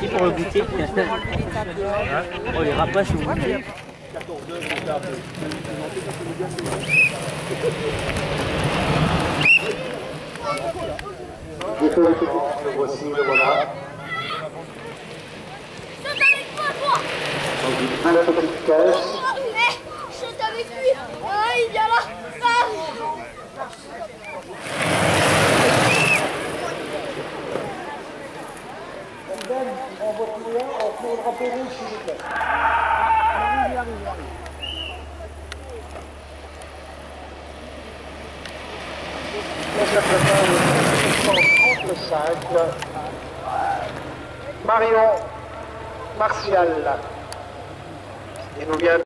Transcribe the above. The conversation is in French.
Si pour oh, les rapaces au goûter. Le voici, le voilà. Saute avec moi, toi la. Eh, saute avec lui Ah, il vient là Ah En voiture là, on prend le drapeau rouge s'il vous plaît. On se prépare le 135. Marion Martial. Et nous vient